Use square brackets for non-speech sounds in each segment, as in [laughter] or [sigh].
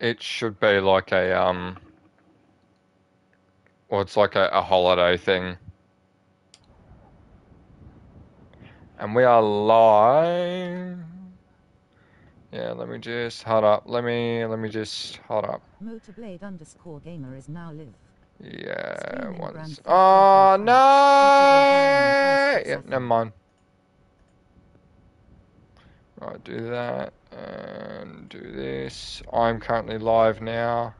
it should be like a um. Well, it's like a, a holiday thing. And we are live. Yeah, let me just hold up. Let me let me just hold up. Motoblade underscore gamer is now live. Yeah, once. Oh no! Yep, never mind. Right, do that and do this. I'm currently live now.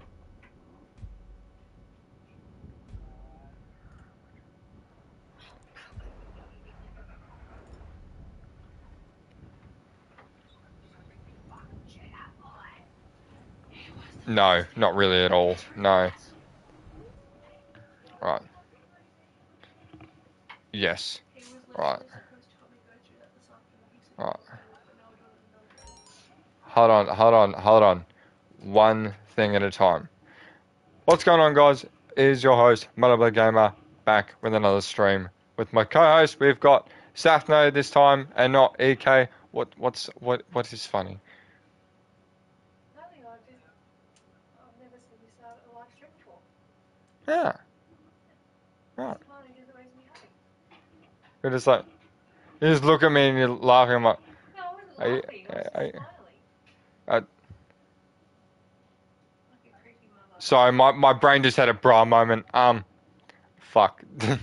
No, not really at all. No. Right. Yes. Right. Hold on, hold on, hold on. One thing at a time. What's going on, guys? It Is your host, Motoblade Gamer, back with another stream. With my co-host, we've got Sathno this time, and not EK. What, what's, what, what is funny? Nothing, I just, I've never seen this out a live stream before. Yeah. Right. It's fun, it just makes me happy. You're just like, you just look at me and you're laughing. I'm like, No, I wasn't Are you- I are you- smiling. I- Like a creepy mother. Sorry, my, my brain just had a bra moment. Um, fuck. [laughs]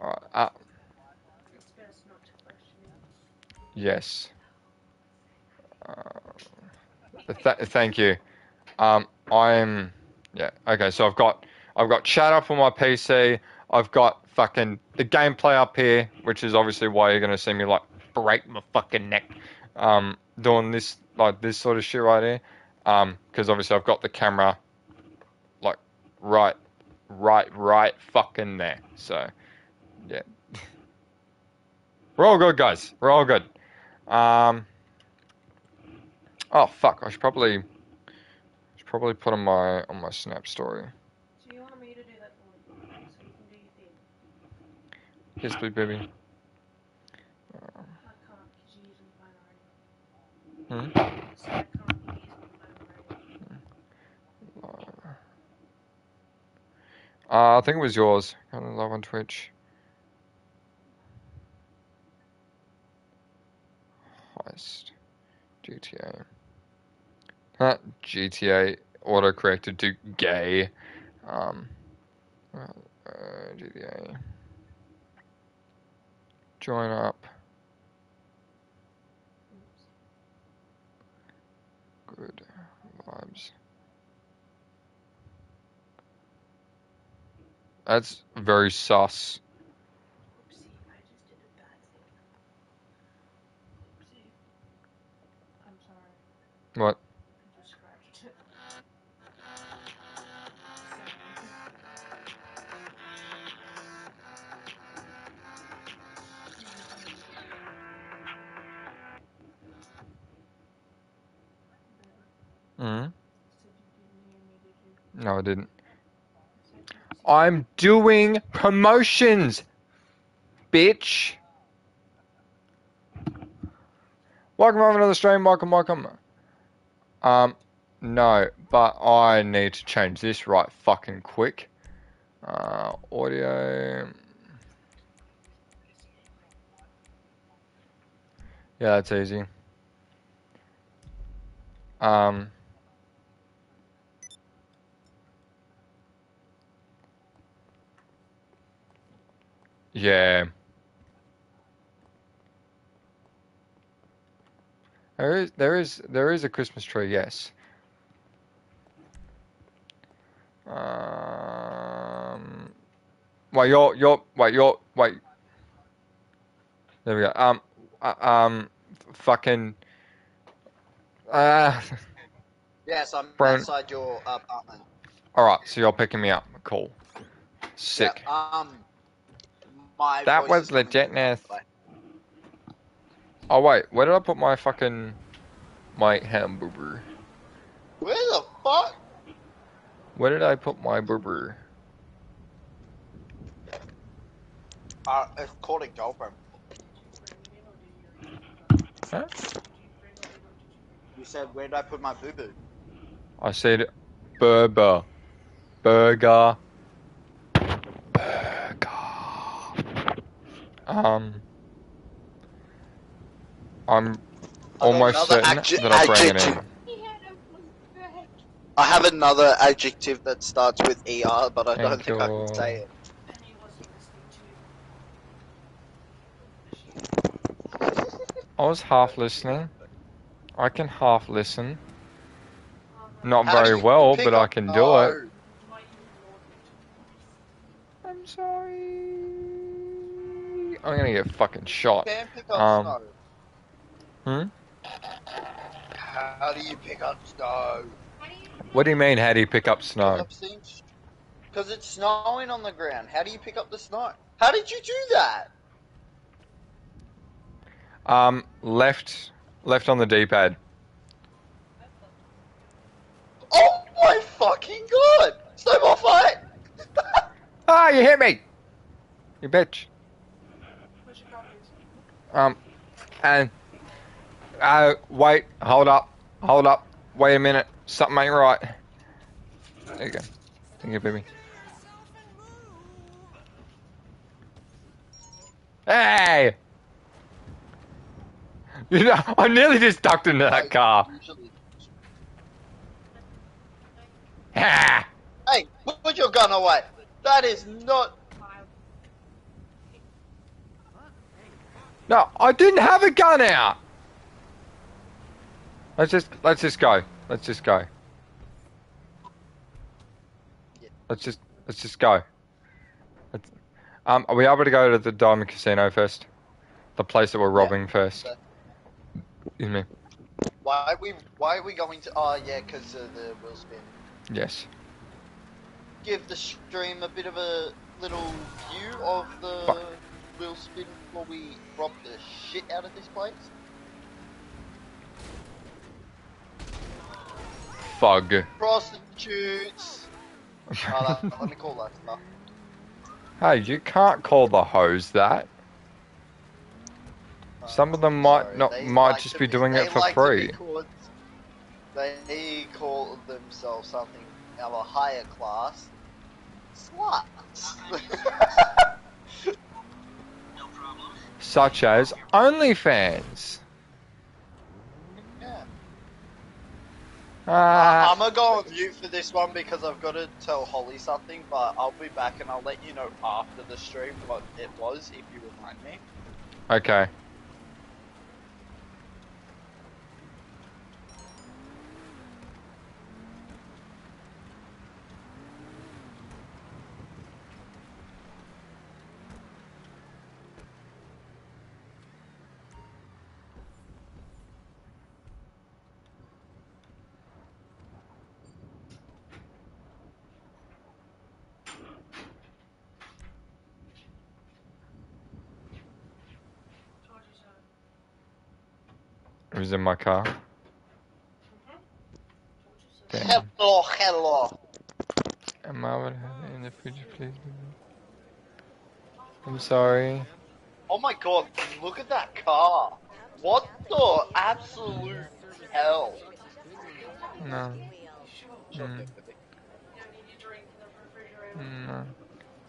Uh, it. yes. Uh, th- thank you. Um, I'm, yeah, okay, so I've got, I've got chat up on my PC. I've got fucking the gameplay up here, which is obviously why you're gonna see me like break my fucking neck, um, doing this, like this sort of shit right here. Um, because obviously I've got the camera, like, right, right, right fucking there. So, yeah. We're all good, guys. We're all good. Um, oh fuck! I should probably, should probably put on my on my Snap story. So you want me to do that for you, so you can do your thing? Yes, please, baby. I can't, because you're using the phone already. Hmm? So I can't, you're using the phone already. Uh, I think it was yours. Kind of love on Twitch. Heist. GTA. That GTA auto corrected to gay. Um, uh, GTA. Join up. Good vibes. That's very sus. What? Mm? No, I didn't. I'm doing promotions, bitch. Welcome to another stream. Welcome, welcome. Um, no, but I need to change this right fucking quick. Uh, audio. Yeah, that's easy. Um. Yeah. There is there is there is a Christmas tree, yes. Um Wait, you're you're wait, you're wait. There we go. Um uh, um fucking uh Yes, I'm Brown- outside your apartment. alright, so you're picking me up. Cool. Sick. Yeah, um, my That was is coming through, legitness. by the way. Oh wait, where did I put my fucking my hamburger? Where the fuck? Where did I put my burger? Uh, it's called a girlfriend. Huh? You said, where did I put my boo boo? I said. Burger. Burger. Um. I'm almost certain that I bring it in. adjective. He had a bag. I have another adjective that starts with ER, but I don't Thank think I can say it. And he wasn't listening to I was half listening. I can half listen. Not How very well, but I can do it. why you ignored me I'm sorry. I'm gonna get fucking shot. You can pick up Um, snow. Hmm? How do you pick up snow? How do you What do you mean? How do you pick up snow? Because it's snowing on the ground. How do you pick up the snow? How did you do that? Um, left, left on the D-pad. Oh my fucking god! Snowball fight! [laughs] Ah, you hit me! You bitch. Push your copies? Um, and uh, wait, hold up, hold up, wait a minute, something ain't right. There you go. Thank you, baby. Hey! [laughs] You know, I nearly just ducked into that car. Ha! Hey, put your gun away! That is not. No, I didn't have a gun out. Let's just let's just go. Let's just go. Let's just let's just go. Let's- um, are we able to go to the Diamond Casino first? The place that we're robbing first. Excuse me. Why are we? Why are we going to? Oh yeah, because of the wheel spin. Yes. Give the stream a bit of a little view of the Fuck. wheel spin before we rob the shit out of this place. Fug. Prostitutes. [laughs] Oh, that- let me call that stuff. hey, you can't call the hose that. Uh, Some of them might not- They might like just to be doing it for like free. called- they call themselves something of a higher class. Sluts. [laughs] [laughs] Such as OnlyFans. yeah. Ah, I'm gonna go on mute for this one because I've got to tell Holly something, but I'll be back and I'll let you know after the stream what it was if you remind me. okay. It was in my car. Damn. Hello, hello. Am I would have in the fridge, please? I'm sorry. Oh my god, look at that car. What the absolute hell? No. You Mm, don't need your drink in the refrigerator. no.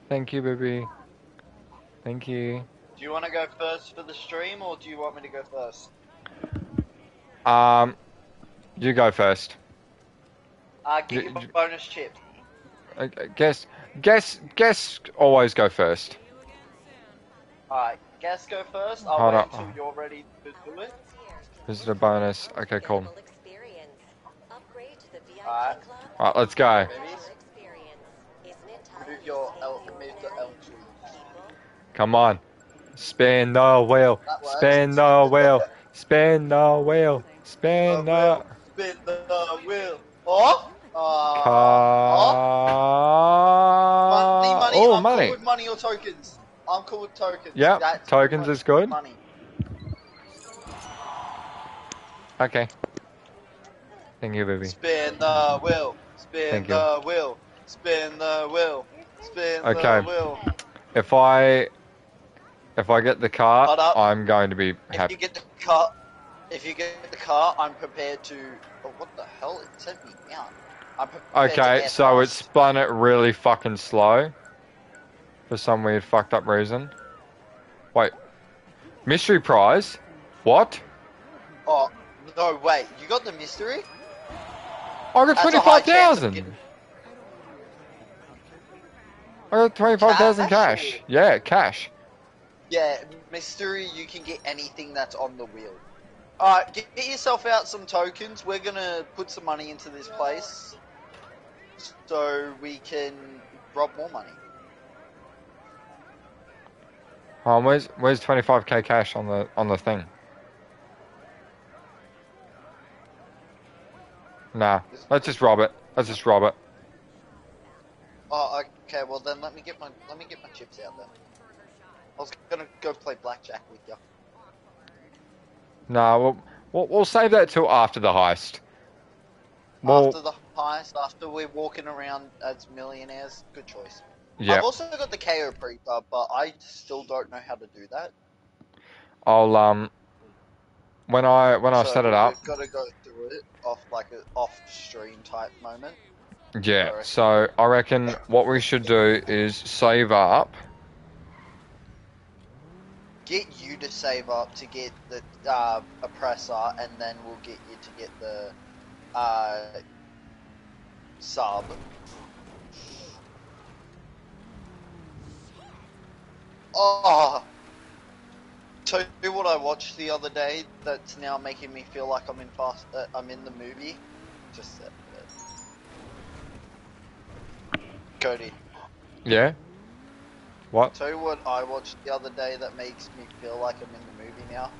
Thank you, baby. Thank you. Do you want to go first for the stream or do you want me to go first? Um, you go first. Uh, give Y- me a y- bonus chip. I, I guess, guess, guess. Always go first. Alright, guess go first. I'll Hold wait on. until you're ready to do it. This is a bonus. Okay, cool. Alright. All right, let's go. Move your L, move the L2. Come on. Spin the wheel. Spin the wheel. Spin the wheel. Spin the wheel. Spin the wheel. Oh? Uh, car. Money, money. oh, I'm money. cool with money or tokens. I'm cool with tokens. Yeah, tokens money. is good. Money. Okay. Thank you, baby. Spin the wheel. Spin Thank you. the wheel. Spin the wheel. Spin Okay. the wheel. If I, if I get the car, I'm going to be If happy. you get the car, If you get the car, I'm prepared to. Oh, what the hell? It sent me out. I'm Okay, so it spun it really fucking slow. For some weird fucked up reason. Wait. Mystery prize? What? Oh no! Wait, you got the mystery? I got That's a high chance of 25,000! getting- I got 25,000 Cash? cash. Yeah, cash. Yeah, mystery. You can get anything that's on the wheel. Alright, get, get yourself out some tokens. We're gonna put some money into this place, so we can rob more money. Um, where's where's 25k cash on the on the thing? Nah, let's just rob it. Let's just rob it. Oh, okay. Well then, let me get my let me get my chips out then. I was gonna go play blackjack with you. Nah, we'll, we'll we'll save that till after the heist. Well, after the heist, after we're walking around as millionaires, good choice. yeah, I've also got the KO prefab, but I still don't know how to do that. I'll um when I when I set it up. We've got to go through it off like an off-stream type moment. Yeah, Sorry. so I reckon what we should do is save up. Get you to save up to get the uh, oppressor, and then we'll get you to get the uh, sub. Oh, tell you what I watched the other day. That's now making me feel like I'm in fast. Uh, I'm in the movie. Just it. Cody. Yeah. What? Tell you what I watched the other day that makes me feel like I'm in the movie now.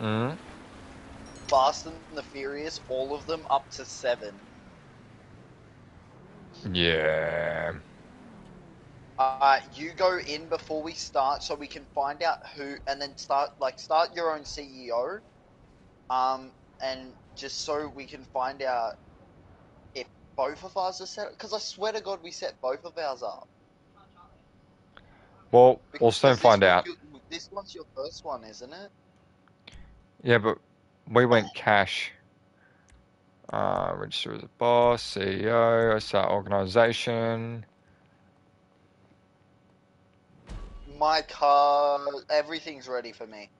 Mm. Fast and the Furious, all of them up to seven. Yeah. Uh, you go in before we start so we can find out who, and then start like start your own CEO, um, and just so we can find out if both of ours are set. Because I swear to God, we set both of ours up. Well, we'll soon find out. your- this one's your first one, isn't it? Yeah, but we went cash. Uh, register as a boss, CEO, I start organization. My car, everything's ready for me,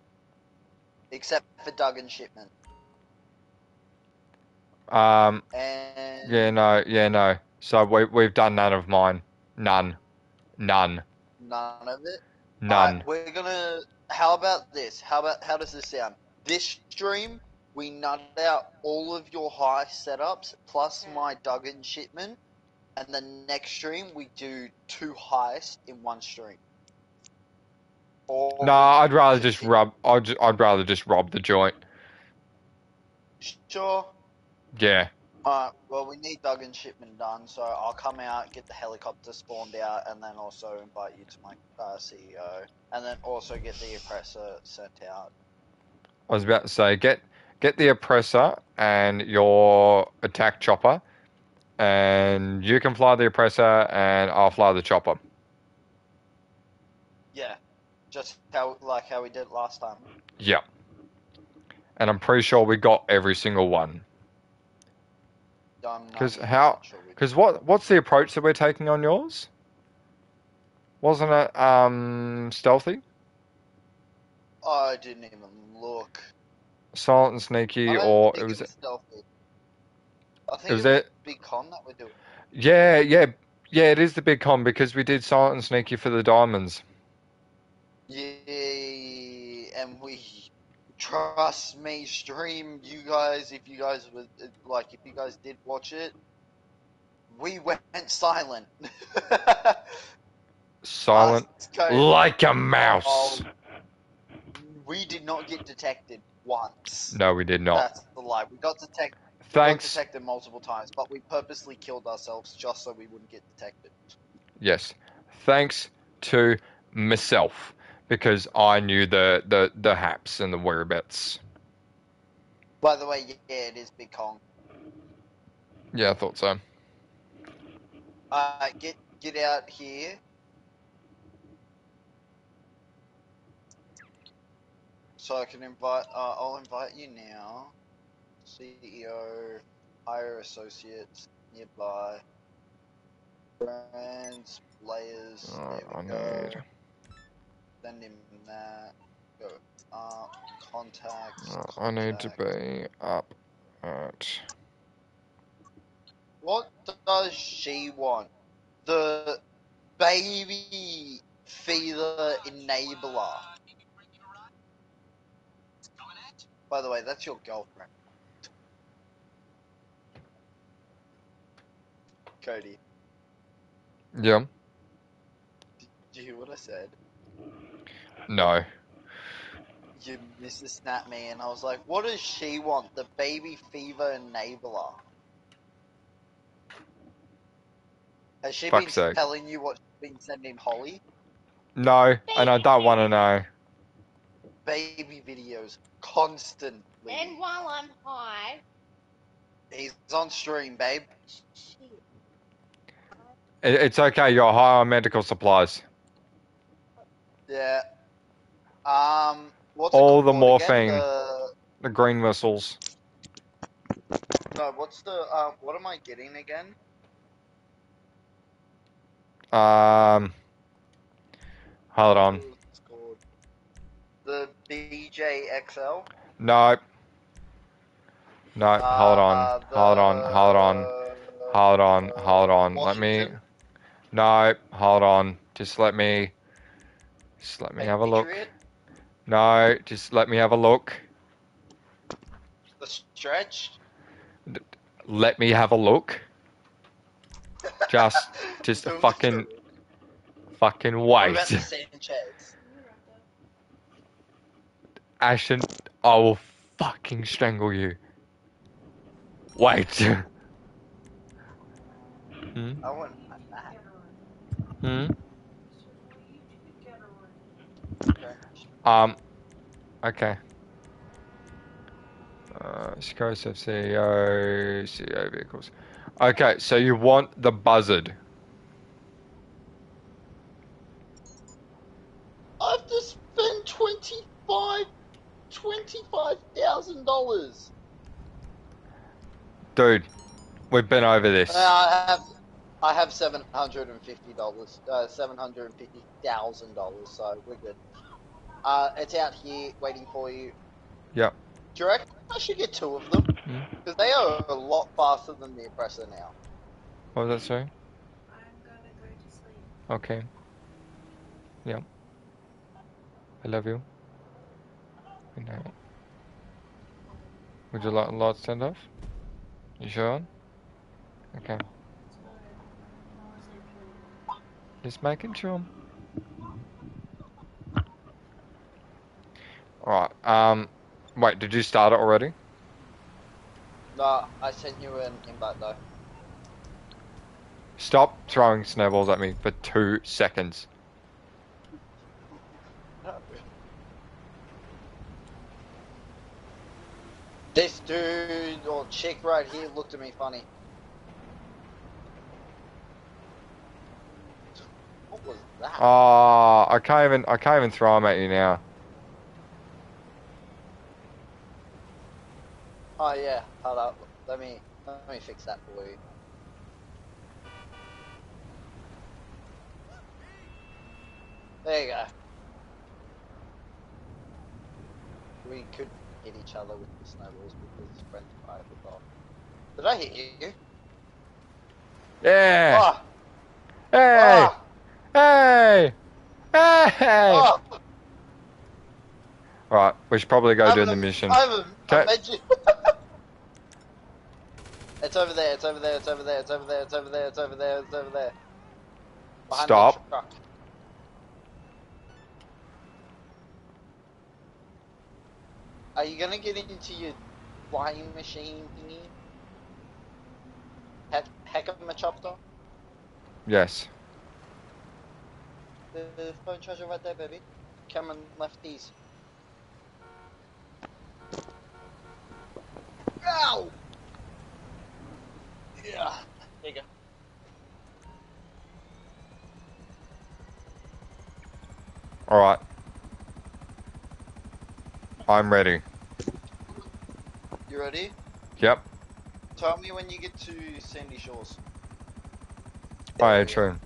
except for Duggan shipment. Um, And yeah, no, yeah, no. So we we've done none of mine. None. None. None of it. None. Alright, we're gonna. How about this? How about how does this sound? This stream, we nut out all of your high setups plus my Duggan shipment, and the next stream we do two heists in one stream. Or No, I'd rather just rub. I'd ju- I'd rather just rob the joint. Sure. Yeah. Alright, well, we need Duggan shipment done, so I'll come out, get the helicopter spawned out, and then also invite you to my uh, CEO, and then also get the oppressor sent out. I was about to say get get the oppressor and your attack chopper, and you can fly the oppressor, and I'll fly the chopper. Yeah, just how like how we did last time. Yeah. And I'm pretty sure we got every single one. I'm not 'Cause how- Because what what's the approach that we're taking on yours? Wasn't it um stealthy, I didn't even look. silent and sneaky, or think it was stealthy. I think it was it was it? big con that we're doing. Yeah, yeah, yeah. It is the big con because we did silent and sneaky for the diamonds. Yeah, and we trust me, stream you guys. If you guys were like, if you guys did watch it, we went silent. Silent like a mouse. Oh, we did not get detected once. No, we did not. That's the lie. We got detected. We got Thanks. detected multiple times, but we purposely killed ourselves just so we wouldn't get detected. Yes. Thanks to myself because I knew the the the haps and the whereabouts. By the way, yeah, it is Big Con. Yeah, I thought so. Uh, get get out here. So I can invite. Uh, I'll invite you now. CEO, hire associates nearby. Brands, players. Oh, there I go. need. Send him that. Go up. Uh, contacts. oh, I need to be up at. What does she want? The baby feeder enabler. By the way, that's your girlfriend. Cody, Yeah. did you hear what I said? No. You Mr. Snap me, and I was like, what does she want? The baby fever enabler. Has she Fuck's been sake. telling you what she's been sending Holly? No, and I don't want to know. Baby videos constantly. And while I'm high, He's on stream, babe. it's okay. You're high on medical supplies. Yeah. Um. What's All the morphine. The, The green whistles. no, what's the? Uh, what am I getting again? Um. Hold on. The BJXL. No. No. Hold on. Uh, Hold on. Hold on. the- Hold on. Hold on. Let me. No. Hold on. Just let me. Just let me have a look. No. Just let me have a look. The stretch. Let me have a look. [laughs] Just. Just fucking. Fucking What about the wait. Ashton, I will fucking strangle you. Wait. [laughs] hmm? I want that. Hmm? Um. Okay. Uh, Sicarius CEO, CEO vehicles. Okay, so you want the buzzard. I have to spend twenty-five, twenty-five thousand dollars. Dude, we've been over this. Uh, I have, I have seven hundred and fifty dollars, uh, seven hundred and fifty thousand dollars. So we're good. Uh, it's out here waiting for you. Yep. Do you reckon I should get two of them? Hmm. Because they are a lot faster than the oppressor now. What was that saying? I'm gonna go to sleep. Okay. Yep. I love you. Good night. Would you like a lights turned off? You sure? Okay. Just making sure. Alright, um, wait, did you start it already? No, I sent you an invite though. Stop throwing snowballs at me for two seconds. This dude or chick right here looked at me funny. What was that? Ah, I can't even, I can't even throw them at you now. Oh yeah, hold up. Let me let me fix that for you. There you go. We could hit each other with the snowballs because his friends fired it off. Did I hit you? Yeah! Oh, Hey! oh, Hey! Hey! oh. Right, we should probably go I do the mission. I have a, Okay. It's over there. It's over there. It's over there. It's over there. It's over there. It's over there. It's over there. Behind the Stop. truck. Are you gonna get into your flying machine thingy? Heck, heck of a chopper? Yes. The, the phone charger right there, baby. Cameron left these. Ow! Yeah. There you go. Alright. I'm ready. You ready? Yep. Tell me when you get to Sandy Shores. Oh, yeah, true.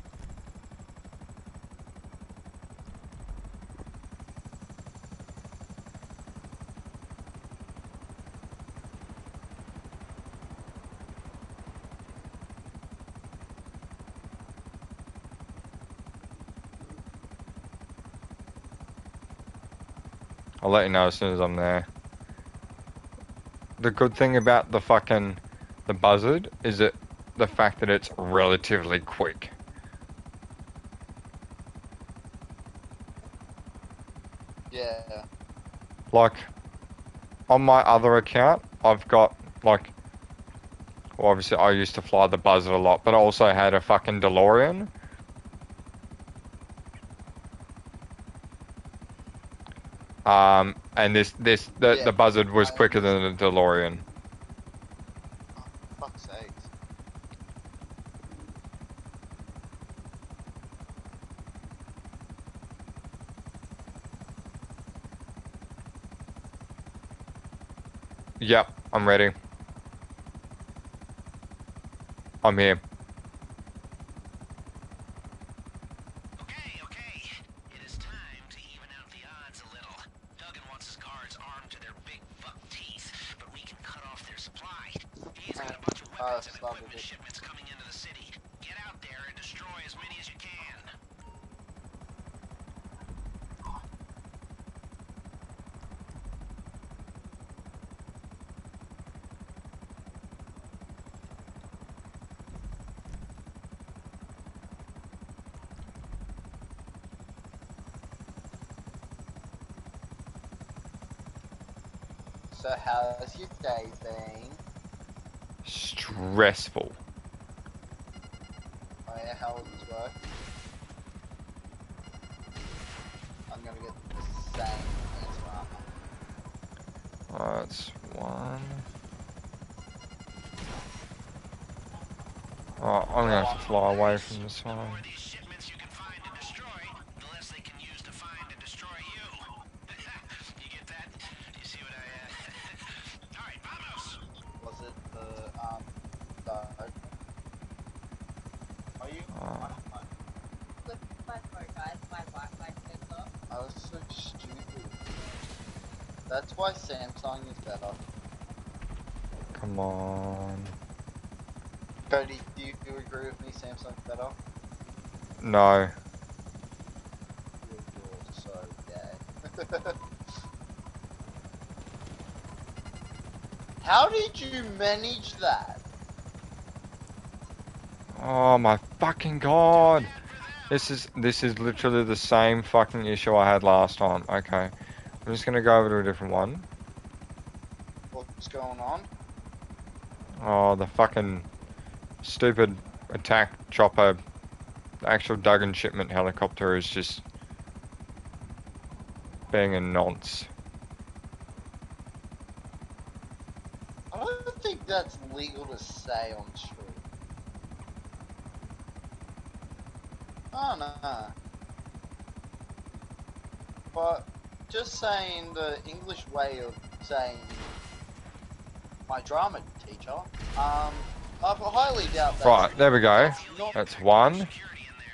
Let you know as soon as I'm there. The good thing about the fucking the buzzard is it the fact that it's relatively quick. Yeah. Like on my other account, I've got like well, obviously I used to fly the buzzard a lot, but I also had a fucking DeLorean. Um, and this this the, Yeah. the buzzard was quicker than the DeLorean. Oh, fuck's sakes. Yep, I'm ready. I'm here. Okay, okay. It is time to even out the odds a little. Duggan wants his guards armed to their big fuck teeth, but we can cut off their supply. He's got a bunch of Uh, weapons and stop equipment it. shipments coming into the city. Get out there and destroy as many as you can. So how's your day been? Stressful. Oh yeah, how was work? I'm gonna get the same answer. That's one. Oh, I'm gonna have to fly away from this The one. more of these shipments you can find and destroy, the less they can use to find and destroy you. you get that? You see what I, uh... Alright, vamos! Was it the um the Are you Uh. Look, my phone, guys. My Wi-Fi sensor. I was so stupid. That's why Samsung is better. Come on. Cody, do you, do you agree with me? Samsung's better. No. You're, you're so gay. How did you manage that? Oh my fucking god. This is this is literally the same fucking issue I had last time. Okay. I'm just gonna go over to a different one. What's going on? Oh, the fucking stupid attack chopper, the actual Duggan shipment helicopter is just being a nonce. I don't think that's legal to say on stream. Oh no. But just saying the English way of saying my drama teacher, um, I highly doubt that. Right, there we go. That's one. Security in there.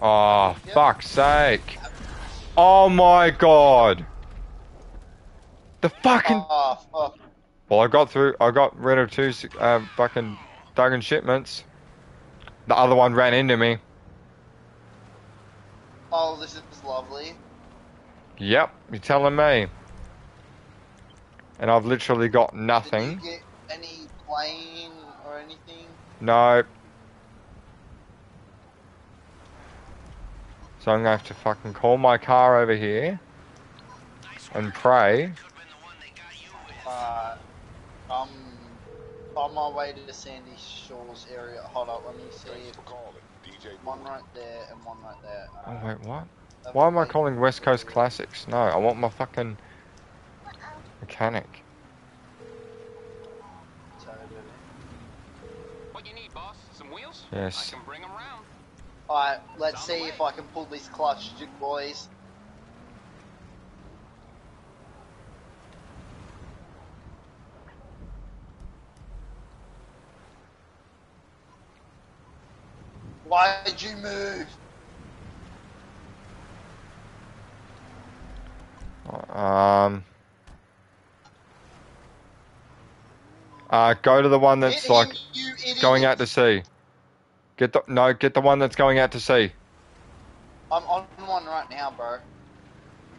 Oh, Yep. fuck's sake. Oh my god. The fucking. Oh, fuck. Well, I got through. I got rid of two uh, fucking Duggan shipments. The other one ran into me. Oh, this is lovely. Yep, you're telling me. And I've literally got Did nothing. you get any plane or anything? No. So I'm gonna have to fucking call my car over here and pray. Could've been the one they got you with. Uh, I'm on my way to the Sandy Shores area. Hold up, let me see. Thanks for calling, DJ. One right there and one right there. Oh Uh, wait, what? Why am I calling West Coast Classics? No, I want my fucking mechanic. What you need, boss? Some I Yes. can bring 'em round. Alright, let's see if I can pull this clutch, boys. Why did you move? Um. Uh, go to the one that's like him, you idiot. going out to sea. Get the no, get the one that's going out to sea, I'm on one right now, bro.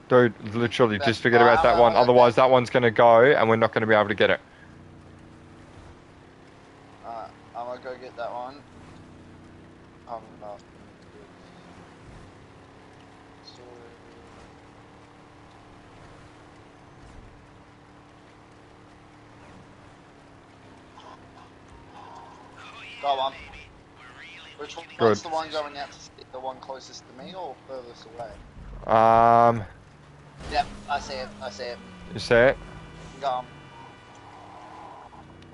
dude. Literally, just forget about that one. uh, Otherwise, that one's gonna go, and we're not gonna be able to get it. Alright, I'm gonna go get that one. I'm not. So, Go on. Which one, Good. the one going out to? The one closest to me or furthest away? Um, Yep, I see it. I see it. you see it? Go on.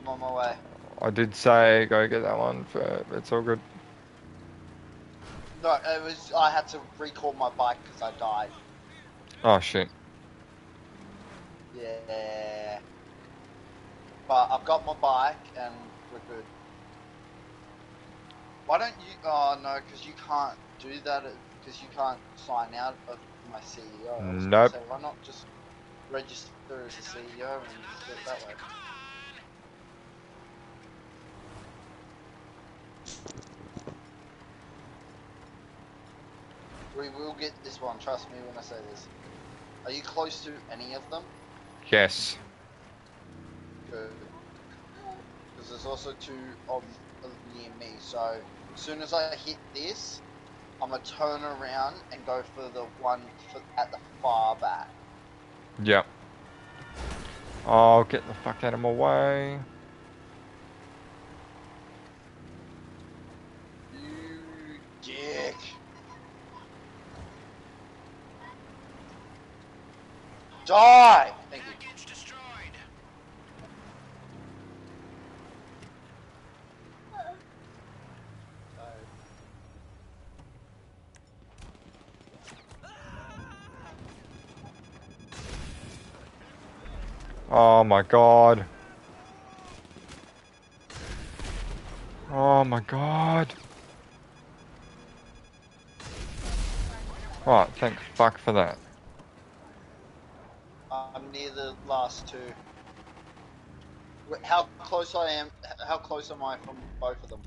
I'm on my way. I did say go get that one. For, it's all good. No, it was. I had to recall my bike because I died. Oh shit. Yeah. But I've got my bike and we're good. Why don't you? Oh no, because you can't do that. Because you can't sign out of my CEO. Nope. Say, why not just register as a CEO and do it that way? We will get this one. Trust me when I say this. Are you close to any of them? Yes. Good. Because there's also two of, of near me. So soon as I hit this, I'm gonna turn around and go for the one for, at the far back. Yep. Oh, get the fuck out of my way. You dick. Die! Thank you. Package destroyed. Oh my god. Oh my god. Right, thank fuck for that. I'm near the last two. How close I am? How close am I from both of them?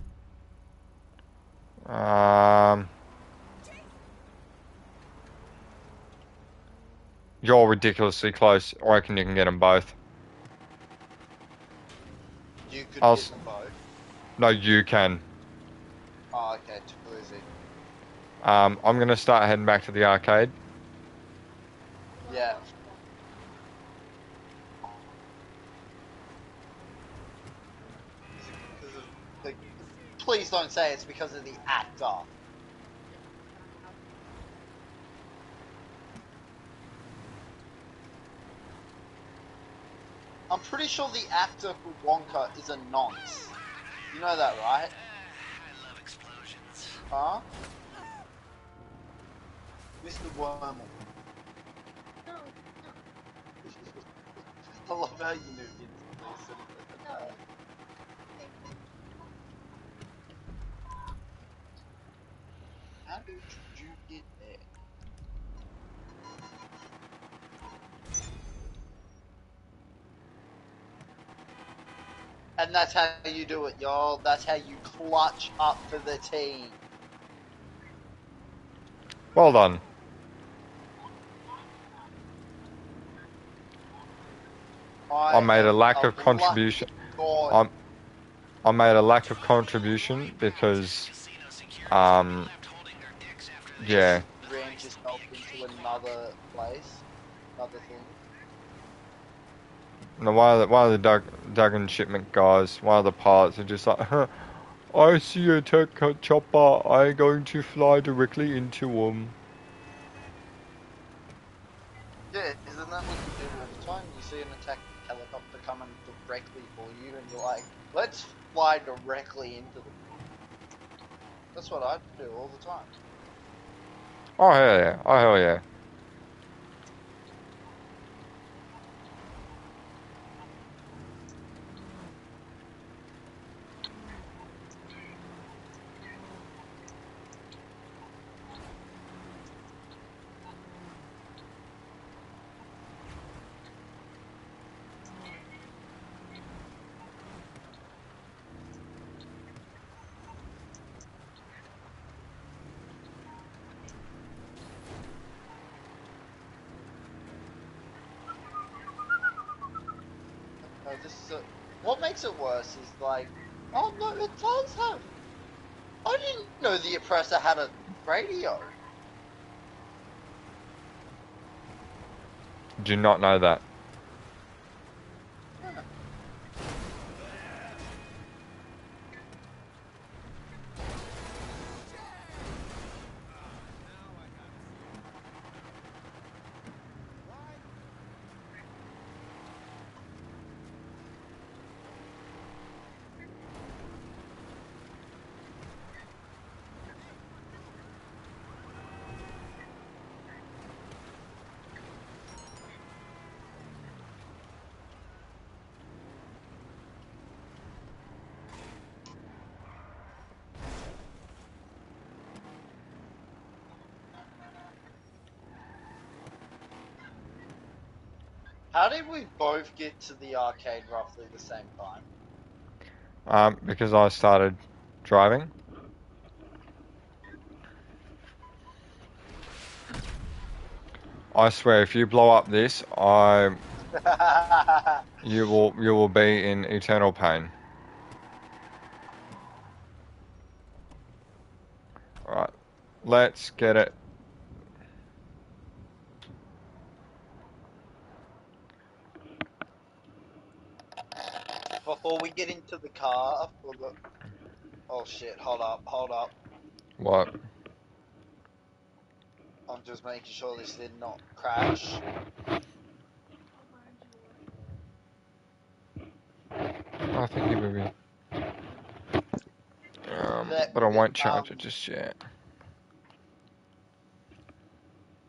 Um, you're ridiculously close. I reckon you can get them both. You could I'll get them both. No, you can. Oh, okay, too easy. Um, I'm gonna start heading back to the arcade. Yeah. Is it because of the- Please don't say it's because of the actor. I'm pretty sure the actor for Wonka is a nonce. You know that, right? I love explosions. Huh? Mr. Wormel. I love how you knew instantly. How did you And that's how you do it, y'all. That's how you clutch up for the team. Well done. I made a lack of contribution. I'm, I made a lack of contribution because, um, left holding their dicks after this. yeah, ran yourself into another place, another thing. One of the, one of the Doug, Duggan shipment guys, one of the pilots are just like, I see a tech chopper, I'm going to fly directly into him. Yeah, isn't that what you do all the time? You see an attack helicopter coming directly for you, and you're like, let's fly directly into them. That's what I do all the time. Oh hell yeah! Oh hell yeah! Uh, this is a, what makes it worse is like, oh no, it does have. I didn't know the oppressor had a radio. Do not know that. How did we both get to the arcade roughly the same time? Um, because I started driving. I swear, if you blow up this, I you will you will be in eternal pain. Alright, let's get it. Before we get into the car, oh shit! Hold up, hold up. What? I'm just making sure this did not crash. I think he will be. Um, but I won't charge um, it just yet.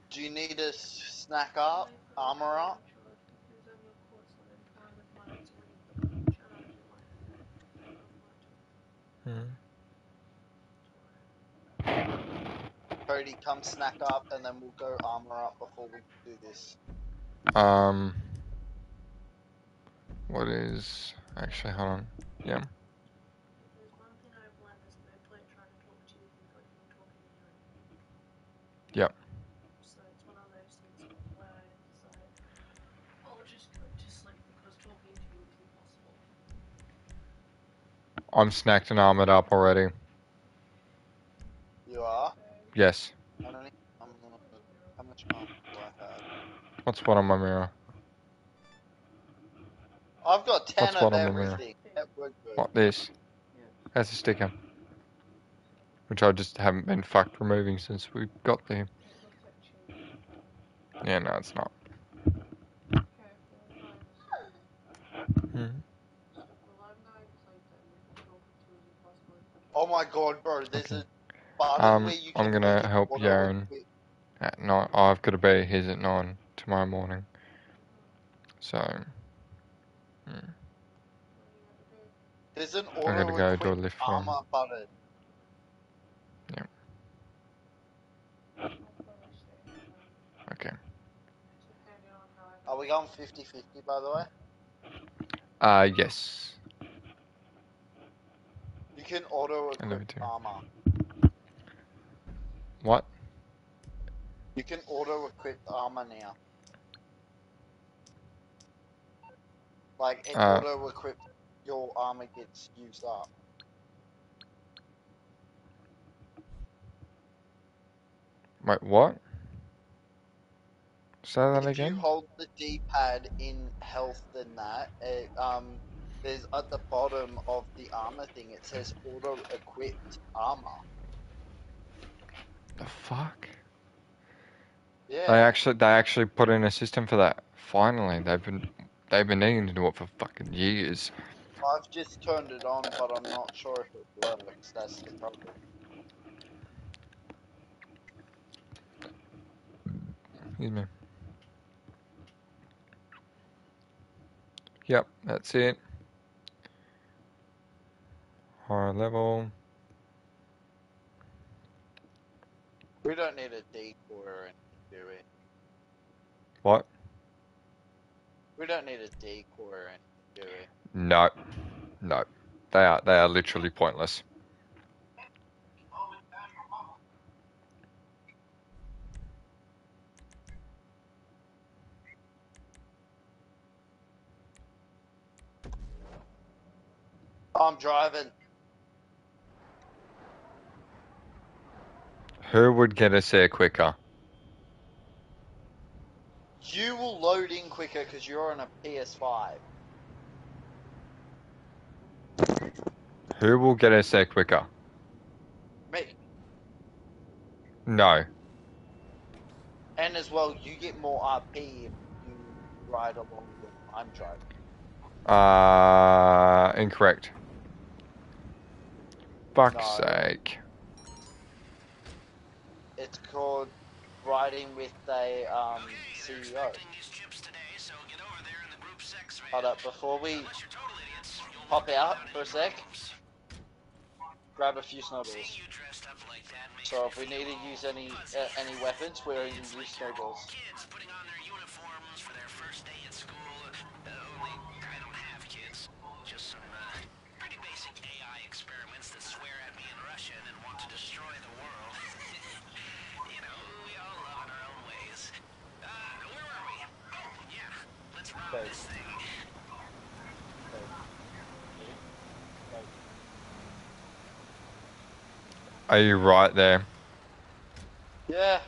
Do you need to s- snack up, armor up? Hmm. Cody, come snack up, and then we'll go armor up before we do this. Um, what is actually? Hold on. Yeah. Yep. So it's one of those things where it's like, I'll just go to sleep because talking to you is impossible. I'm snacked and armored up already. You are? Yes. I don't need, I'm gonna, how much armor do I have? What's what on my mirror? I've got 10 What's of what on the mirror? everything. Yeah, we're good. What this? That's a sticker. Which I just haven't been fucked removing since we got there. Yeah, no, it's not. Hmm. Oh my god, bro, there's Okay. a button Um, I'm gonna help Yaron. At nine, oh, I've got to be his at nine tomorrow morning. So, hmm. There's an I gotta go do a lift for armor okay. Are we going 50-50 by the way? Uh, yes. You can auto equip armor. What? You can auto equip armor now. Like it Uh. auto equip your armor gets used up. Wait, what? Say that if you again? hold the D-pad in health and that, it, um, there's at the bottom of the armor thing. It says auto equipped armor. The fuck? Yeah. They actually they actually put in a system for that. Finally, they've been they've been needing to do it for fucking years. I've just turned it on, but I'm not sure if it works. That's the problem. Excuse me. Yep, that's it. Higher level. We don't need a decoy or anything, do we? What? We don't need a decoy or anything, do we? No. No. They are they are literally pointless. I'm driving. Who would get us there quicker? You will load in quicker because you're on a PS5. Who will get us there quicker? Me. No. And as well, you get more RP if you ride along when I'm driving. Uh, incorrect. Fuck's No. sake. It's called riding with a um, Okay, CEO. expecting today, so get over there in the Gruppe Sechs van. Hold up, before we idiots, pop out for a sec, grab a few snowballs. Seeing you dressed up like So if we need to use any uh, any weapons, we're using snowballs. Kids putting on their uniforms for their first day at school. Uh, only I don't have kids. Just some uh, pretty basic AI experiments that swear at me in Russian and want to destroy the world. you know, we all love in our own ways. Uh, where were we? Oh, yeah. Let's rob Okay. this thing. Are you right there? Yeah.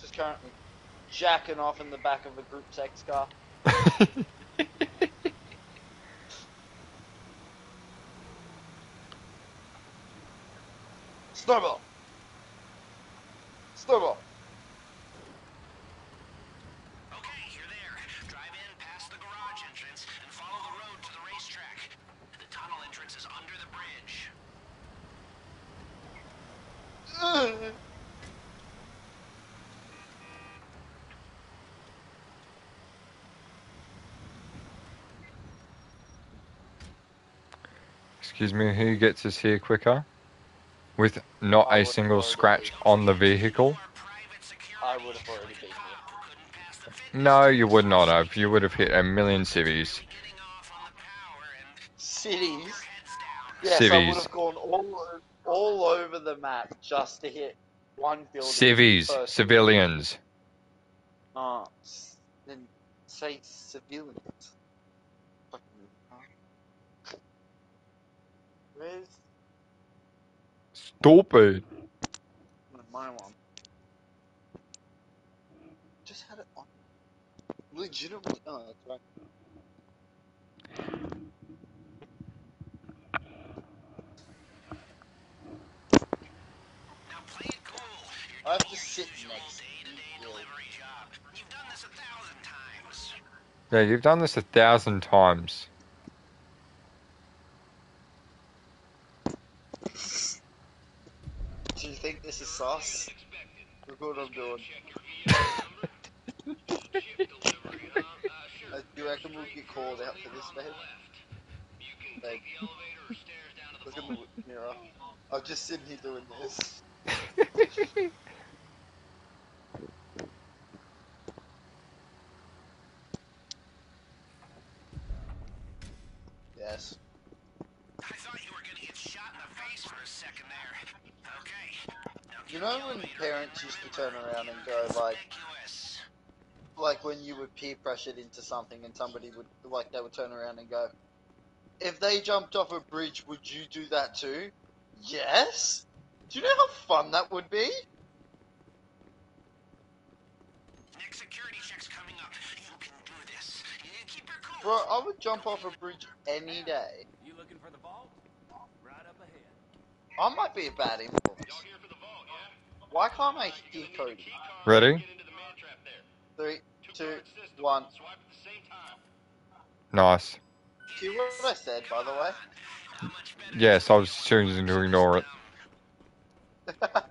Just currently jacking off in the back of a Gruppe Sechs car. [laughs] Snowball. Snowball. Okay, you're there. Drive in past the garage entrance and follow the road to the racetrack. The tunnel entrance is under the bridge. Excuse me, who gets us here quicker? With not a single scratch on the vehicle? Our private security I would have already been here. cop couldn't pass the fitness No, you would not have. You would have hit a million civvies. getting off on the power and Cities. heads down. Yes, I Civies. would have gone all all over the map just to hit one building. Civvies, first. civilians. Uh, s- then say civilians. Fucking. huh? Where's Stupid. my one? Just had it on. Legitimately. Oh, that's right. Now play it cool. I have to your sit usual next day-to-day delivery job. You've done this a thousand times. Yeah, you've done this a thousand times. Do you think this is sauce? Look what I'm doing. Uh, do reckon we'll get called out for this, babe? Babe. Look in the mirror. I'm just sitting here doing this. Yes. I thought you were gonna get shot in the face for a second there. You know when parents used to turn around and go like, like when you were peer pressured into something and somebody would, like they would turn around and go, if they jumped off a bridge, would you do that too? Yes. Do you know how fun that would be? Next security check's coming up. You can do this. You keep your cool. Bro, I would jump off a bridge any day. You looking for the vault? Right up ahead. I might be a bad influence. Why can't I hear Cody? Ready? Three, two, one. Nice. Do you what I said, by the way? Yes, I was choosing to ignore it. [laughs]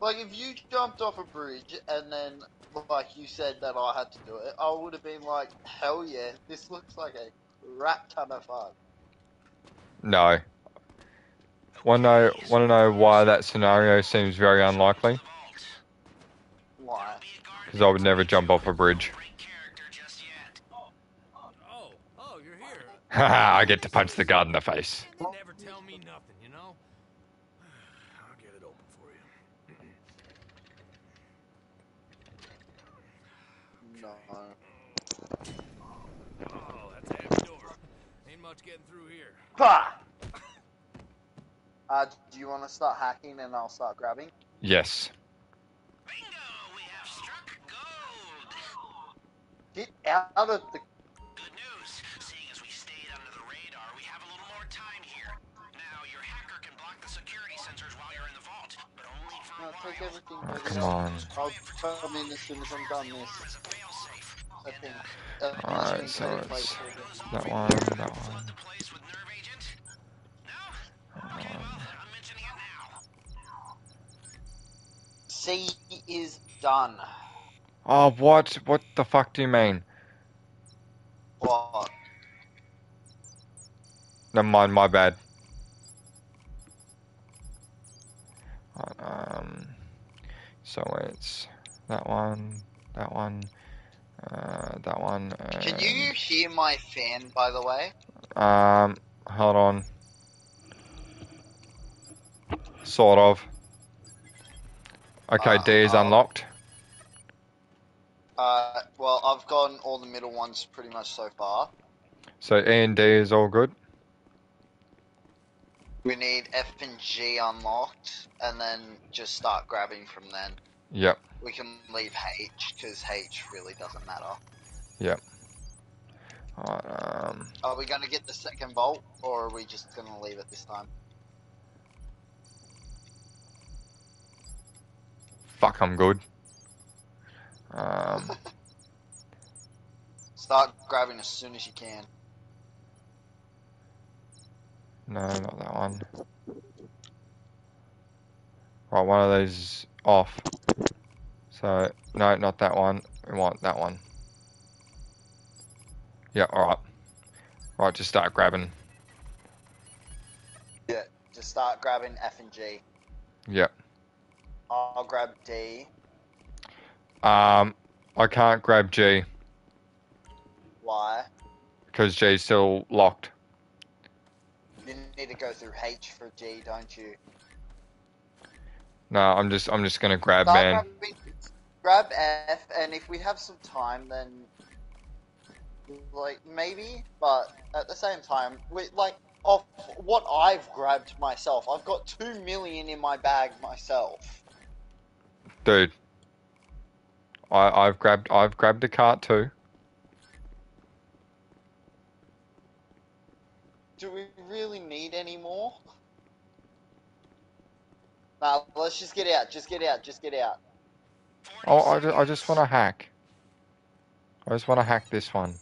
Like if you jumped off a bridge and then like you said that I had to do it, I would have been like, hell yeah, this looks like a rat ton of fun. No. Want to know? Want to know why that scenario seems very unlikely? Why? Because I would never jump off a bridge. Haha, I get to punch the guard in the face. Never tell me nothing, you know? I'll get it open for you. No. Oh, that's. Ain't much getting through here. Ha! Uh, do you want to start hacking and I'll start grabbing? Yes. Bingo! We have struck gold! Get out of the. Good news. Seeing as we stayed under the radar, we have a little more time here. Now, your hacker can block the security sensors while you're in the vault, but only for No, a take while. everything. Oh, come on. I'll come in as soon as I'm done this. is. I think. Uh, Alright, so been put in it's that one, that one. C is done. Oh, what? What the fuck do you mean? What? Never mind, my bad. Um, so it's that one, that one, uh, that one. Can you hear my fan, by the way? Um, hold on. Sort of. Okay, D is Uh, unlocked. Uh, well, I've gotten all the middle ones pretty much so far. So E and D is all good. We need F and G unlocked, and then just start grabbing from then. Yep. We can leave H, because H really doesn't matter. Alright, um, Are we going to get the second vault, or are we just going to leave it this time? Fuck, I'm good. [laughs] Um, Start grabbing as soon as you can. no, not that one. Right, one of those is off. So, no, not that one. We want that one. Yeah, alright. Right, just start grabbing. Yeah, just start grabbing F and G. Yep. I'll grab D. Um, I can't grab G. Why? because G's still locked. You need to go through H for G, don't you? No, I'm just I'm just gonna grab Start man. grabbing- grab F, and if we have some time, then like maybe. But at the same time, we like off what I've grabbed myself. I've got two million in my bag myself. Dude. I I've grabbed I've grabbed a cart too. Do we really need any more? Nah, let's just get out. Just get out. Just get out. Oh, I just, I just want to hack. I just want to hack this one.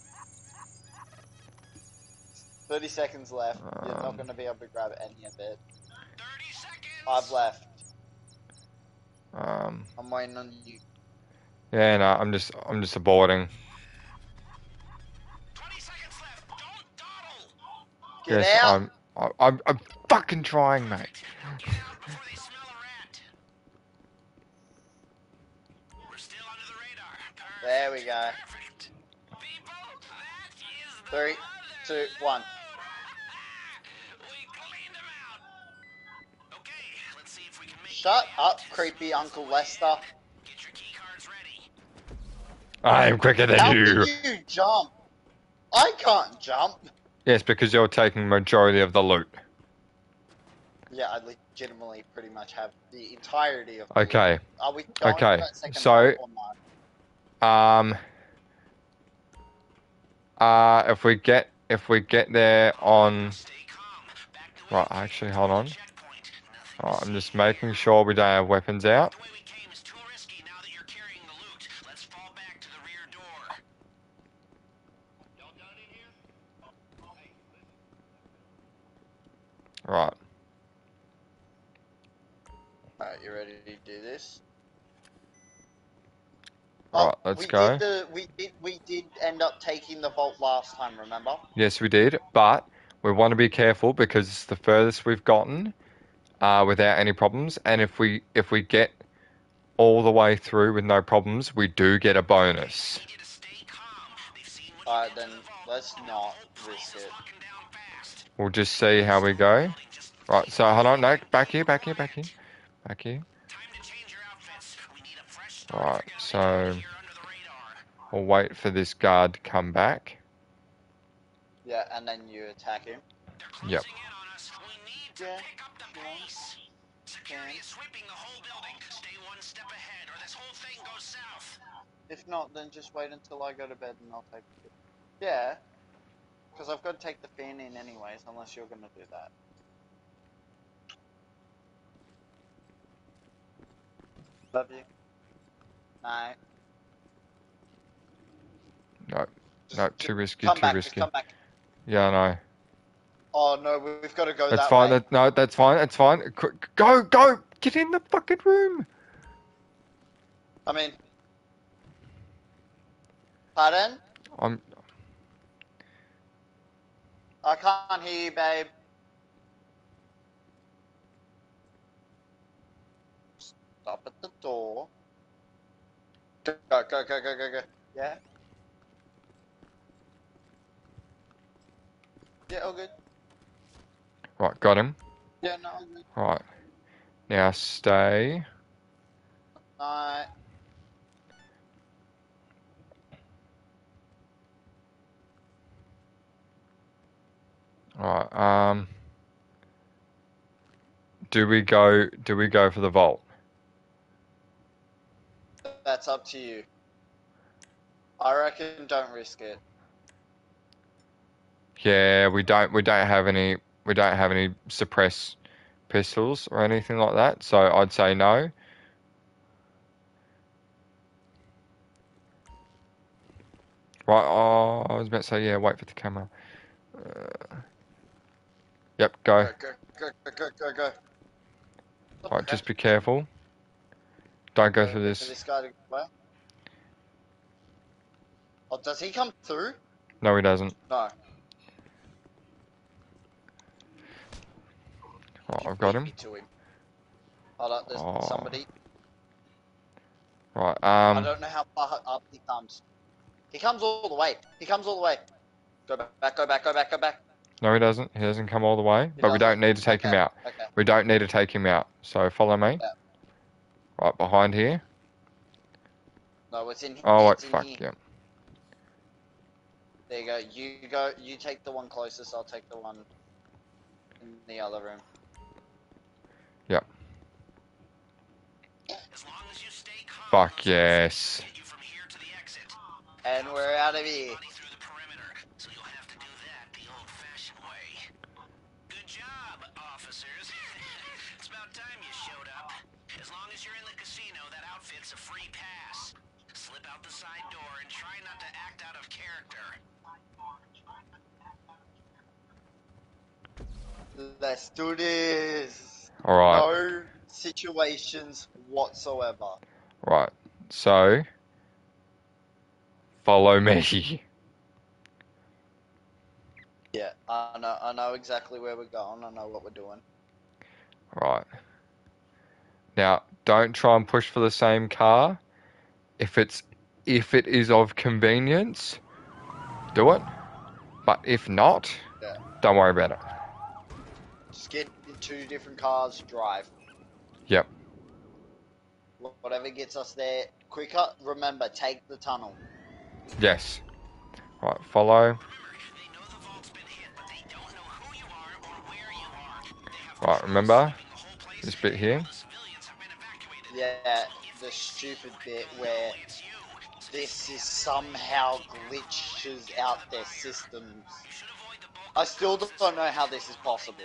Thirty seconds left. You're not Um. going to be able to grab any of it. 30 seconds! Five left. Um, I'm waiting on you. yeah, no, I'm just I'm just aborting. 20 seconds left! Don't dawdle! Get yes, out. I'm I, I'm I'm fucking trying, mate. Get out before they smell a rat! We're still under the radar. Perfect. There we go. Perfect. People, that is the Three, two, one. Shut up, creepy Uncle Lester. Get your key cards ready. I am quicker than How you. you jump? I can't jump. Yes, because you're taking majority of the loot. Yeah, I legitimately pretty much have the entirety of. the- Okay. Are we Okay, for that second so-? Um. Uh, if we get if we get there on Stay calm. Back the right, actually, hold on. Checkpoint. Right, I'm just making sure we don't have weapons out. The way we came is too risky now that you're carrying the loot. Let's fall back to the rear door. Y'all done in here? Hey, listen. Right. Alright, you ready to do this. Right, oh, let's we go. Did the, we did we did end up taking the vault last time. Remember? Yes, we did, but we want to be careful because it's the furthest we've gotten uh, without any problems. And if we if we get all the way through with no problems, we do get a bonus. Need you to stay calm. They've seen what Alright, then in the vault. let's not risk it. locking down fast. We'll just see how we go. Right, so hold on, no, back here, back here, back here, back here. time to change your outfits. We need a fresh start Right, so gonna make it here under the radar. we'll wait for this guard to come back. Yeah, and then you attack him. Yep. in on us. We need to Yeah, pick up the sure. pace. Security Okay. is sweeping the whole building. Stay one step ahead, or this whole thing goes south. If not, then just wait until I go to bed and I'll take it. Yeah, because I've got to take the fan in anyways, unless you're gonna do that. Love you. Night. No, Just- no, too risky, too back, risky. come back. Yeah, I know. Oh no, we've got to go That's that fine. That, no, that's fine. That's fine. Go, go, get in the fucking room. I mean, pardon? I'm. I can't hear you, babe. Stop at the door. Go, go, go, go, go, go. Yeah? Yeah, all good. Right, got him. Yeah, no. Right. Now stay. Night. Right. Um. Do we go? Do we go for the vault? That's up to you. I reckon don't risk it. Yeah, we don't. We don't have any. We don't have any suppress pistols or anything like that. So I'd say no. Right. Oh, I was about to say yeah. Wait for the camera. Uh, yep. Go. Go, go, go, go, go, go. Okay. Just be careful. Don't go through this. this guy to where? Oh, does he come through? No, he doesn't. No. You I've got him. To him. Hold up, there's Oh. somebody. Right. I Um. don't know how far up he comes. He comes all the way. He comes all the way. Go back, go back, go back, go back. No, he doesn't. He doesn't come all the way. He But we doesn't? don't need to take him out. Okay. We don't need to take him out. So follow me. Yeah. Right behind here. No, it's in. Here. Oh, wait, fuck, here. yeah. There you go. You go. You take the one closest. I'll take the one in the other room. As as calm, Fuck yes. get you from here to the exit. And we're out of here. Body through the perimeter, so you'll have to do that the old-fashioned way. Good job, officers. [laughs] it's about time you showed up. As long as you're in the casino, that outfit's a free pass. Slip out the side door and try not to act out of character. Let's do this. All right. No situations whatsoever. Right. So follow me. Yeah, I know. I know exactly where we're going. I know what we're doing. Right. Now, don't try and push for the same car. If it's if it is of convenience, do it. But if not, Yeah. don't worry about it. Just get two different cars, drive. Yep. Whatever gets us there quicker. Remember, take the tunnel. Yes. Right, follow. Remember, they know the vault's been hit, but they don't know who you are or where you are. They have Right, remember sweeping the whole place this bit here? all the civilians have been evacuated. Yeah, the stupid bit where it's you. So this is somehow glitches out their systems. you should avoid the bulk I still don't know how this is possible.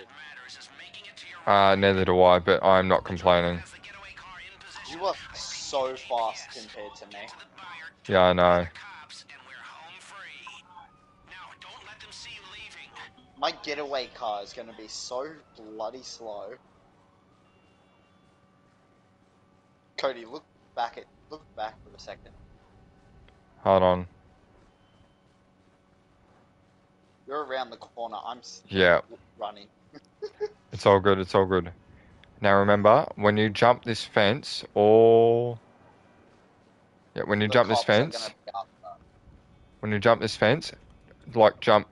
Uh, neither do I, but I'm not complaining. Has the getaway car in position. You are so fast compared to me. To the buyer, Yeah, I know. the cops, and we're home free. Now, don't let them see you leaving. My getaway car is going to be so bloody slow. Cody, look back at look back for a second. Hold on. You're around the corner. I'm Yeah, running. [laughs] it's all good. It's all good. Now remember, when you jump this fence, or yeah, when you The jump this fence, gonna be after. when you jump this fence, like jump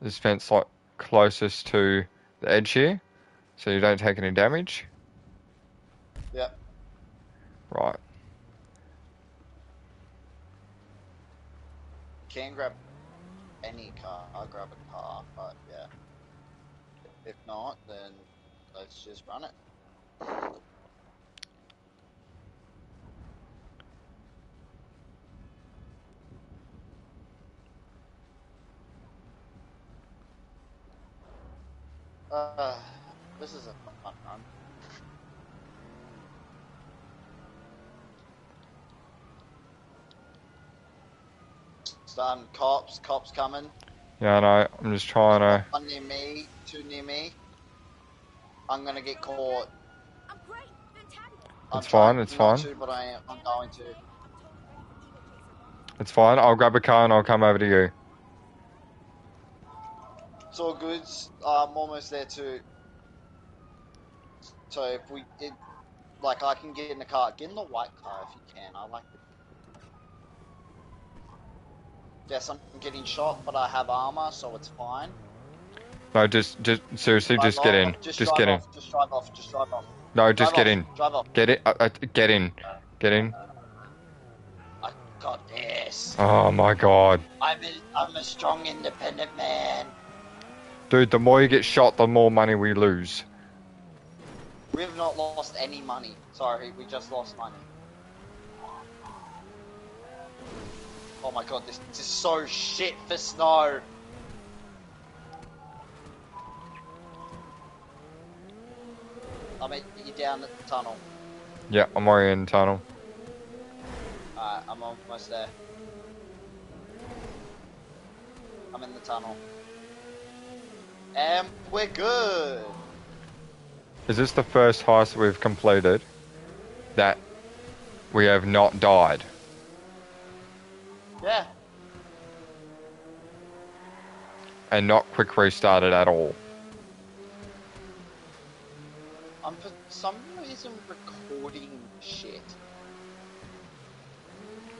this fence like closest to the edge here, so you don't take any damage. Yep. Right. Can grab any car. I'll grab a car, but. If not, then let's just run it. Uh, this is a fun run. Starting cops, cops coming. Yeah, I know. I'm just trying to. One near me, two near me. I'm gonna get caught. I'm great. Fantabulous. I'm It's fine, it's fine. To, but I am. I'm going to. It's fine. I'll grab a car and I'll come over to you. It's all good. I'm almost there too. So if we, it, like, I can get in the car. Get in the white car if you can. I like it. Yes, I'm getting shot, but I have armor, so it's fine. No, just, just seriously, Drive just get in. off, Just, drive get in. Just drive off. Just drive off. No, just Drive get off, in. Drive off. Get it. Uh, uh, get in. Get in. I got this. Oh my god, I'm a, I'm a strong, independent man. dude! The more you get shot, the more money we lose. We have not lost any money. Sorry, we just lost money. Oh my god, this, this is so shit for snow. I'll meet you down at the tunnel. Yeah, I'm already in the tunnel. Alright, I'm almost there. I'm in the tunnel. And we're good. Is this the first heist we've completed that we have not died? Yeah. And not quick restarted at all. I'm for some reason recording shit.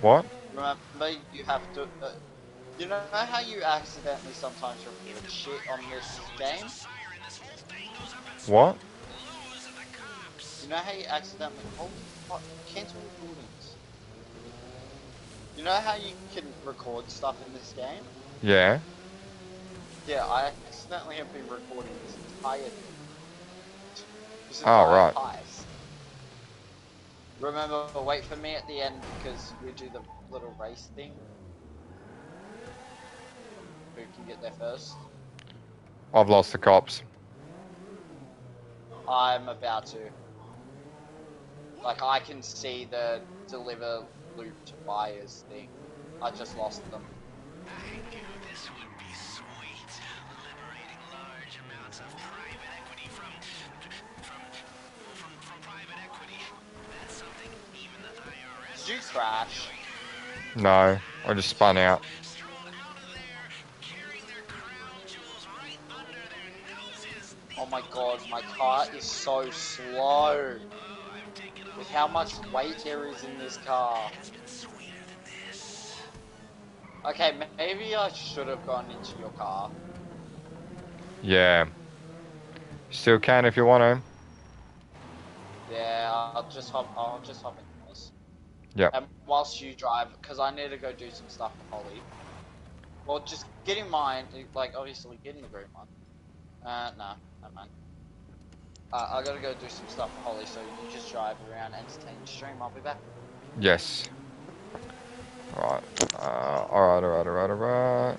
What? Remember, you have to. Uh, you know how you accidentally sometimes record shit on this game? What? You know how you accidentally. Fuck, cancel. You know how you can record stuff in this game? Yeah. Yeah, I accidentally have been recording this entire thing. This Oh, right. heist. Remember, wait for me at the end because we do the little race thing. Who can get there first? I've lost the cops. I'm about to. Like, I can see the deliver loot to buyers thing. I just lost them. I knew this would be sweet. Liberating large amounts of private equity from from from, from private equity. That's something even the IRS Did you crash? No, I just spun out Oh my god, my car is so slow. With how much weight there is in this car. Okay, maybe I should have gone into your car. Yeah. Still can if you want to. Yeah, I'll just hop. I'll just hop in yours. Yep. And whilst you drive, because I need to go do some stuff for Holly. Well, just get in mind, like obviously get in the green one. Uh, nah, mind. Uh, I gotta go do some stuff for Holly, so you just drive around, entertain the stream. I'll be back. Yes. Right. Uh, alright, alright, alright, alright.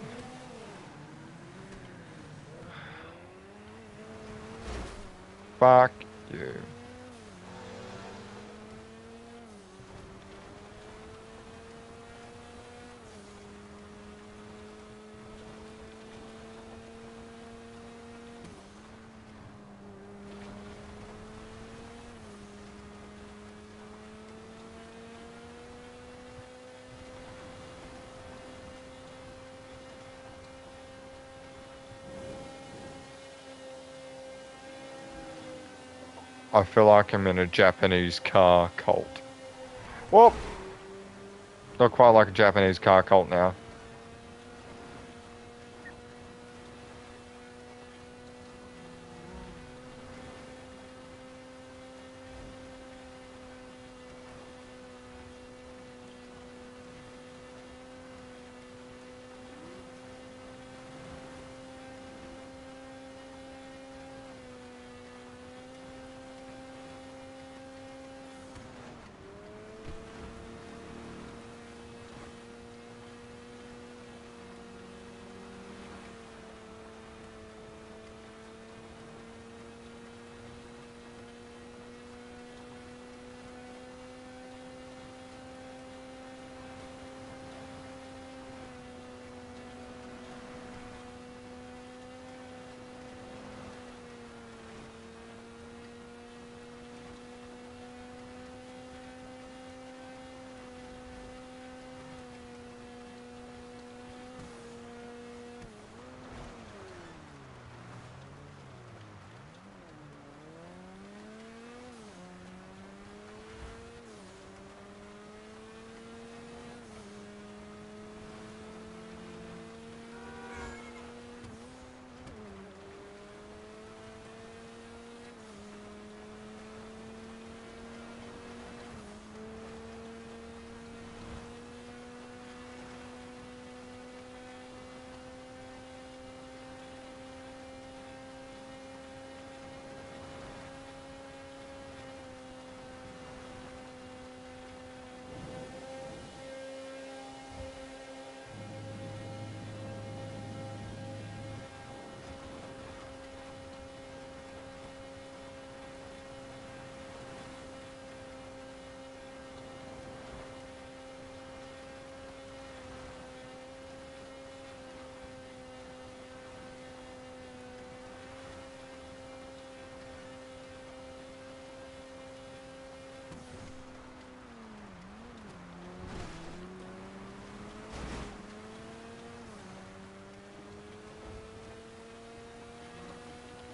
Fuck you. I feel like I'm in a Japanese car cult. Well, not quite like a Japanese car cult now.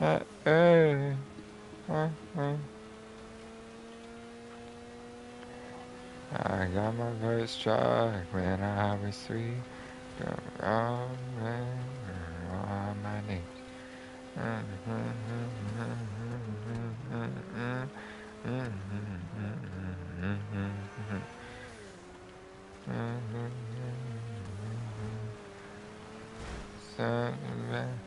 Uh, uh. I got my first struck when I was three my knees. Something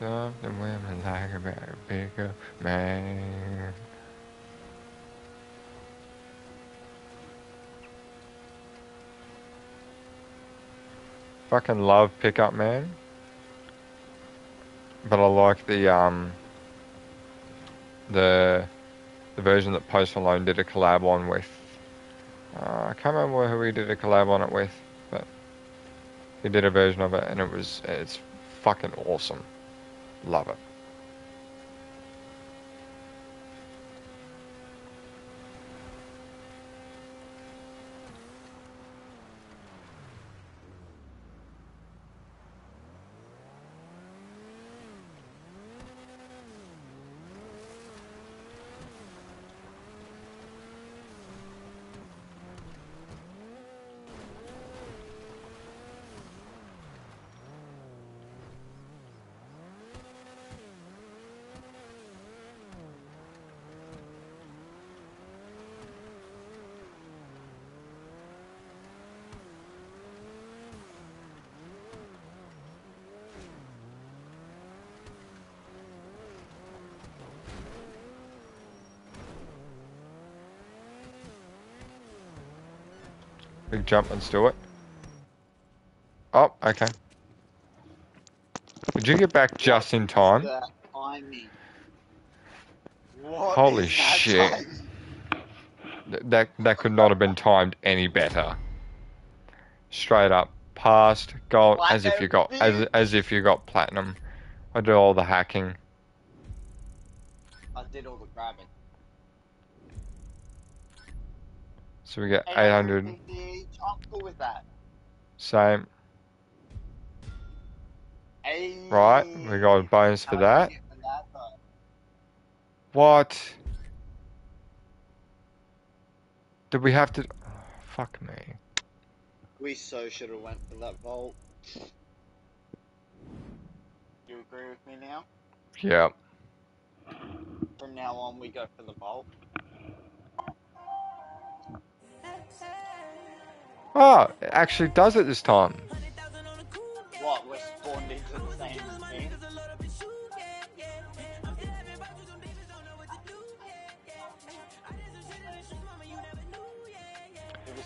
Something women like about a bigger man. Fucking love Pickup Man. But I like the um the the version that Post Malone did a collab on with. Uh, I can't remember who he did a collab on it with, but he did a version of it and it was it's fucking awesome. Love it. Big jump and do it. Oh, okay. Did you get back just in time? What Holy that shit. Th- That that could not have been timed any better. Straight up, passed gold as if you got as as if you got platinum. I do all the hacking. I did all the grabbing. So we get 800. I'm cool with that. Same. Hey. Right, we got a bonus for that. for that, What? Did we have to? oh, [sighs] fuck me. We so should have went for that vault. You agree with me now? Yep. From now on, we go for the vault. Oh, it actually does it this time. What? We're spawned into the same thing.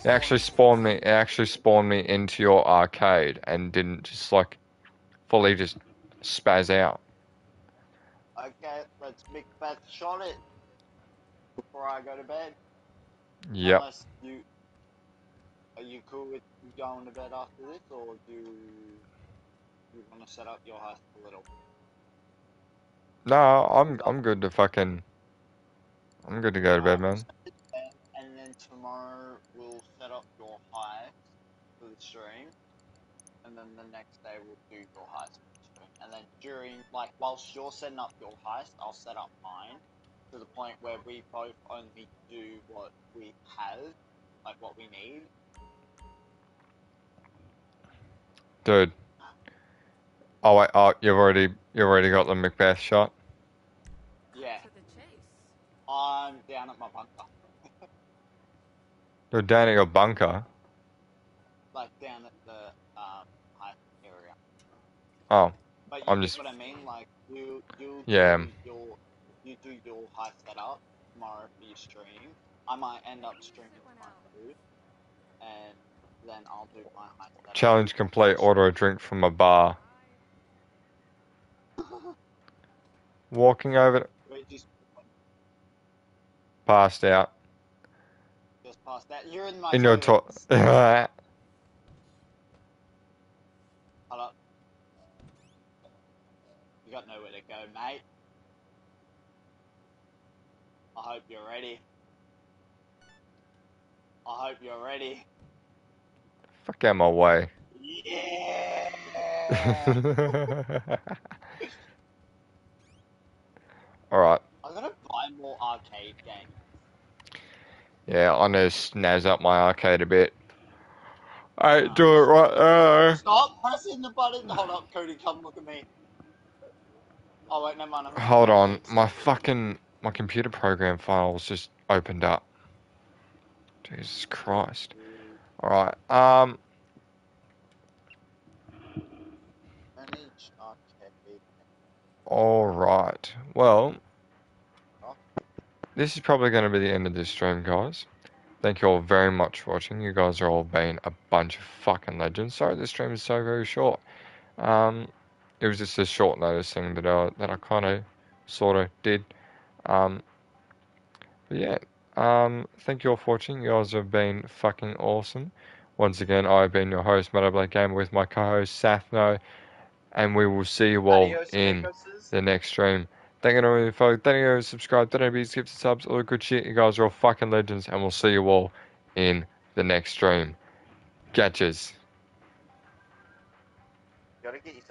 It actually spawned me. It actually spawned me into your arcade and didn't just like fully just spaz out. Okay, let's make Beth shot it before I go to bed. Yep. Unless you are you cool with going to bed after this, or do you want to set up your house a little? No, I'm I'm good to fucking. I'm good to go to bed, man. And, and then tomorrow we'll set up your heist for the stream, and then the next day we'll do your heist for the stream. And then during, like, whilst you're setting up your heist, I'll set up mine to the point where we both only do what we have, like what we need. Dude. Oh wait, oh you've already you've already got the Macbeth shot. Yeah, I'm down at my bunker, You're down at your bunker. like down at the um heist area. Oh, But you I'm just- what I mean? Like you, you Yeah. do your, you do your high setup tomorrow for your stream. I might end up streaming tomorrow too, and then I'll do my setup. challenge complete. Order a drink from a bar. [laughs] Walking over, just, passed out just past that. You're in my. in your. [laughs] Hold up. You got nowhere to go, mate. I hope you're ready. I hope you're ready. Fuck out my way. Yeah. [laughs] Alright. I'm gonna buy more arcade games. Yeah, I'm gonna snazz up my arcade a bit. I do it right there. Stop pressing the button. Hold up, Cody. Come look at me. Oh wait, never mind. I'm- Hold on, my fucking my computer program files just opened up. Jesus Christ. Alright, um Manage arcade. alright. Well this is probably gonna be the end of this stream, guys. Thank you all very much for watching. You guys are all being a bunch of fucking legends. Sorry this stream is so very short. Um it was just a short notice thing that I that I kinda sorta did. Um but yeah, um, thank you all for watching. You guys have been fucking awesome. Once again, I've been your host, Motoblade Gamer, with my co-host Sathno, and we will see you all Adios, in amigos. the next stream. Thank you all for thank you, subscribe, don't be skips and subs, all the good shit. You guys are all fucking legends, and we'll see you all in the next stream. Catches. Gotta get yourself